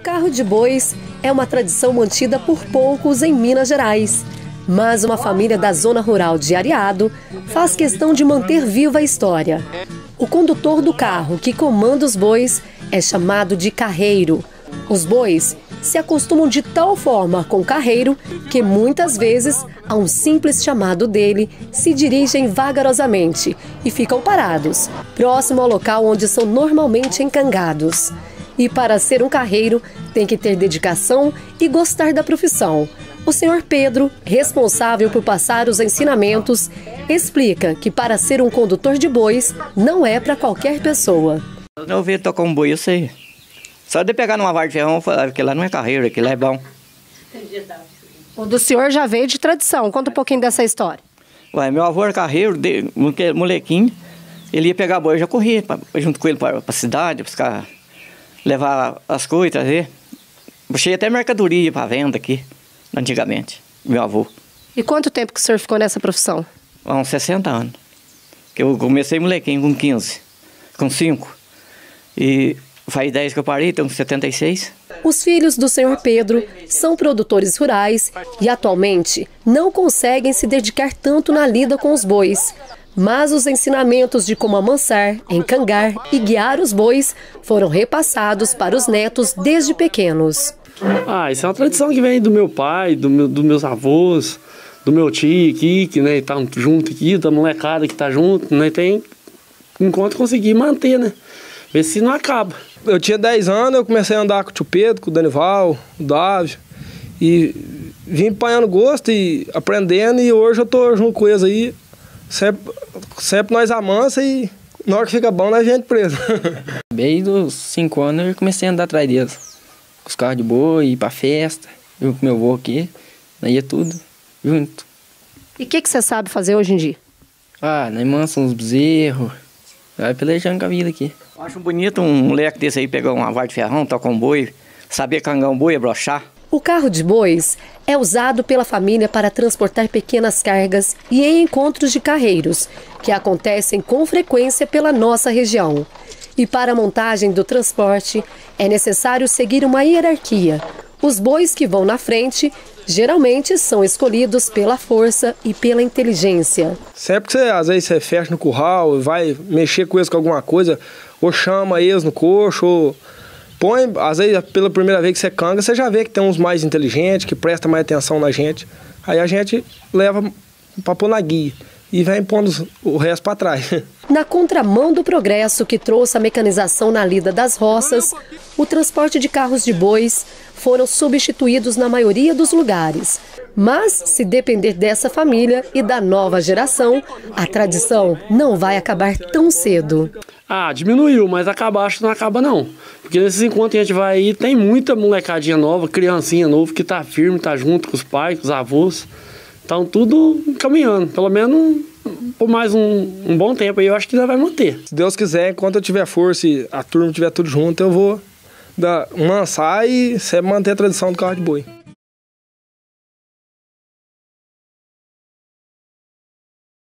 carro de bois é uma tradição mantida por poucos em Minas Gerais. Mas uma família da zona rural de Areado faz questão de manter viva a história. O condutor do carro que comanda os bois é chamado de carreiro. Os bois se acostumam de tal forma com o carreiro que muitas vezes, a um simples chamado dele, se dirigem vagarosamente e ficam parados, próximo ao local onde são normalmente encangados. E para ser um carreiro, tem que ter dedicação e gostar da profissão. O senhor Pedro, responsável por passar os ensinamentos, explica que para ser um condutor de bois não é para qualquer pessoa. Eu vi tocar um boi, eu sei. Só de pegar numa vara de ferrão, que lá não é carreiro, aquilo é bom. O do senhor já veio de tradição. Conta um pouquinho dessa história. Ué, meu avô era carreiro, de, molequinho. Ele ia pegar boi, eu já corria pra, junto com ele para a cidade, buscar levar as coisas, trazer. Puxei até mercadoria para venda aqui, antigamente, meu avô. E quanto tempo que o senhor ficou nessa profissão? Há uns 60 anos. Que eu comecei molequinho com 15, com 5. E faz 10 que eu parei, então 76. Os filhos do senhor Pedro são produtores rurais e atualmente não conseguem se dedicar tanto na lida com os bois. Mas os ensinamentos de como amansar, encangar e guiar os bois foram repassados para os netos desde pequenos. Ah, isso é uma tradição que vem do meu pai, do meu, dos meus avós, do meu tio aqui, que né, tá junto aqui, da molecada que tá junto, né, tem enquanto conseguir manter, né? Ver se não acaba. Eu tinha 10 anos, eu comecei a andar com o tio Pedro, com o Danival, o Dávio, e vim empanhando gosto e aprendendo, e hoje eu tô junto com eles aí, sempre, sempre nós amansa e na hora que fica bom, nós gente preso. Desde os 5 anos eu comecei a andar atrás deles, com os carros de boi, ir pra festa, eu com meu avô aqui, nós ia tudo junto. E o que, que você sabe fazer hoje em dia? Ah, nós mansa uns bezerros, vai pelejando com a vida aqui. Acho bonito um moleque desse aí pegar uma vara de ferrão, tocar um boi, saber cangar um boi e brochar. O carro de bois é usado pela família para transportar pequenas cargas e em encontros de carreiros, que acontecem com frequência pela nossa região. E para a montagem do transporte é necessário seguir uma hierarquia. Os bois que vão na frente geralmente são escolhidos pela força e pela inteligência. Sempre que você, às vezes, você fecha no curral vai mexer com eles com alguma coisa, ou chama eles no coxo, ou põe, às vezes, pela primeira vez que você canga, você já vê que tem uns mais inteligentes, que presta mais atenção na gente. Aí a gente leva para pôr na guia e vem pondo o resto para trás. Na contramão do progresso que trouxe a mecanização na lida das roças, o transporte de carros de bois foram substituídos na maioria dos lugares. Mas, se depender dessa família e da nova geração, a tradição não vai acabar tão cedo. Ah, diminuiu, mas acabar acho que não acaba não. Porque nesses encontros que a gente vai aí, tem muita molecadinha nova, criancinha nova que tá firme, tá junto com os pais, com os avós. Então tudo caminhando, pelo menos por mais um, um bom tempo aí, eu acho que ainda vai manter. Se Deus quiser, enquanto eu tiver força e a turma tiver tudo junto, eu vou dar, mansar e manter a tradição do carro de boi.